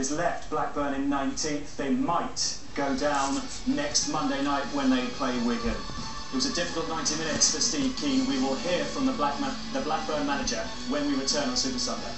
has left Blackburn in 19th. They might go down next Monday night when they play Wigan. It was a difficult 90 minutes for Steve Kean. We will hear from the, Blackman, the Blackburn manager when we return on Super Sunday.